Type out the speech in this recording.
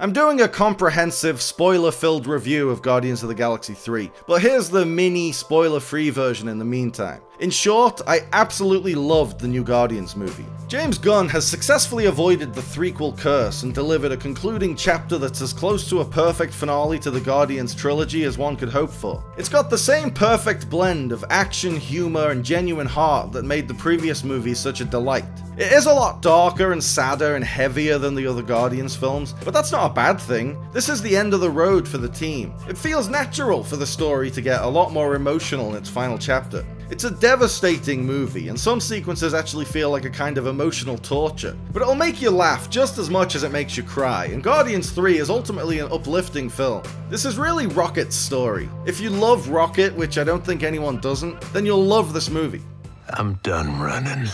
I'm doing a comprehensive, spoiler filled review of Guardians of the Galaxy 3, but here's the mini, spoiler free version in the meantime. In short, I absolutely loved the new Guardians movie. James Gunn has successfully avoided the threequel curse and delivered a concluding chapter that's as close to a perfect finale to the Guardians trilogy as one could hope for. It's got the same perfect blend of action, humor, and genuine heart that made the previous movies such a delight. It is a lot darker and sadder and heavier than the other Guardians films, but that's not a bad thing. This is the end of the road for the team. It feels natural for the story to get a lot more emotional in its final chapter. It's a devastating movie, and some sequences actually feel like a kind of emotional torture. But it'll make you laugh just as much as it makes you cry, and Guardians 3 is ultimately an uplifting film. This is really Rocket's story. If you love Rocket, which I don't think anyone doesn't, then you'll love this movie. I'm done running.